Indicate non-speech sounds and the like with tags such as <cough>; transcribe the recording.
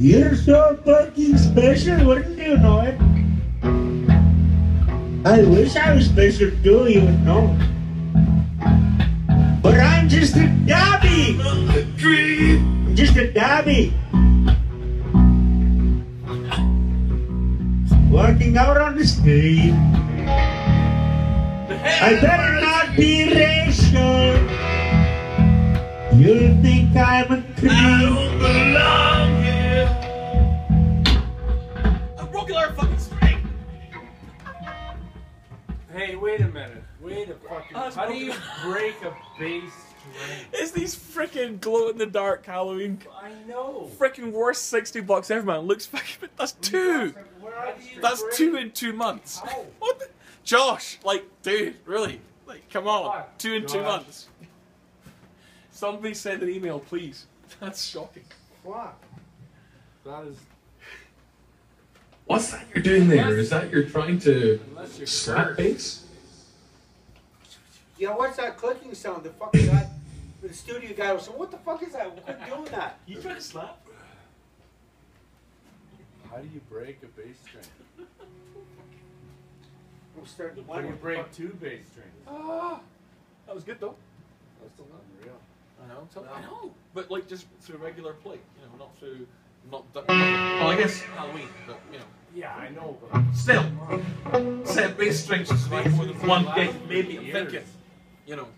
You're so fucking special, wouldn't you know it? I wish I was special too, you would know. But I'm just a dabby. I'm just a dabby. Walking out on the street. I better not be racial. You'll think I'm a Hey, wait a minute. Wait a fucking. How do you break a bass string? It's these freaking glow in the dark Halloween. I know. Freaking worst 60 bucks ever, man. Looks fucking. <laughs> That's two. How do you That's two in two months. How? What the? Josh, like, dude, really? Like, come on. Two in two months. Somebody send an email, please. <laughs> That's shocking. Fuck. That is. What's that you're doing there? Is that you're trying to Unless you're slap cursed. bass? Yeah, what's that clicking sound? The fucking guy, the studio guy was saying, what the fuck is that? Quit doing that. You trying to slap? How do you break a bass string? I'm starting to When wonder. you break fuck- two bass strings. Ah, that was good though. That's unreal. I know. So, I know. But like just through regular play, you know, not through not. Well, I guess Halloween, but you know. Yeah, I know, but Still, said bass strings is way more than one gig. Maybe I'm thinking, you know.